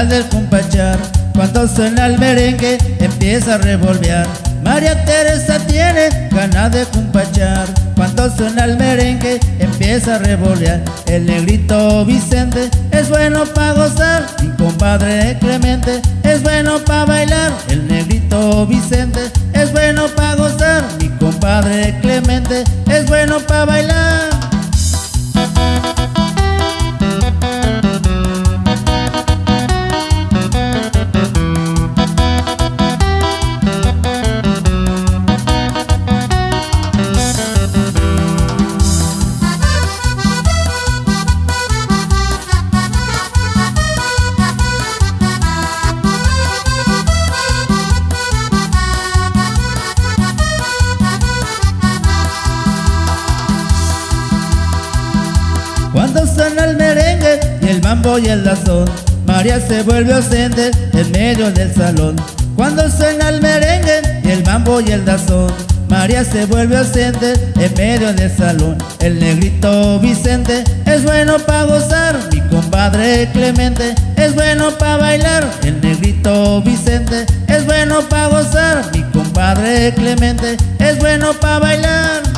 Teresa tiene ganas de compachar. Cuando suena el merengue empieza a revolver. María Teresa tiene ganas de compachar. Cuando suena el merengue empieza a revolver. El negrito Vicente es bueno para gozar. Mi compadre Clemente es bueno para bailar. El negrito Vicente es bueno para gozar. Mi compadre Clemente es bueno para bailar. Cuando suena el merengue y el mambo y el lazón, María se vuelve ausente en medio del salón. Cuando suena el merengue y el mambo y el lazón, María se vuelve ausente en medio del salón. El negrito Vicente es bueno para gozar, mi compadre Clemente es bueno para bailar. El negrito Vicente es bueno para gozar, mi compadre Clemente es bueno para bailar.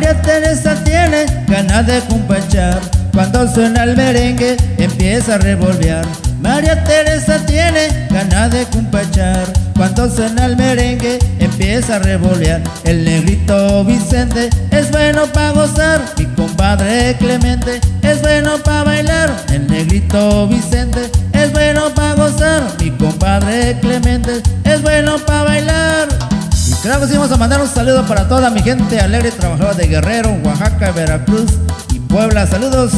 María Teresa tiene ganas de compachar. Cuando suena el merengue empieza a revolver. María Teresa tiene ganas de compachar. Cuando suena el merengue empieza a revolver. El negrito Vicente es bueno para gozar. Mi compadre Clemente es bueno para bailar. El negrito Vicente es bueno para gozar. Mi compadre Clemente es bueno para claro que sí, vamos a mandar un saludo para toda mi gente alegre trabajadora de Guerrero, Oaxaca, Veracruz y Puebla. Saludos.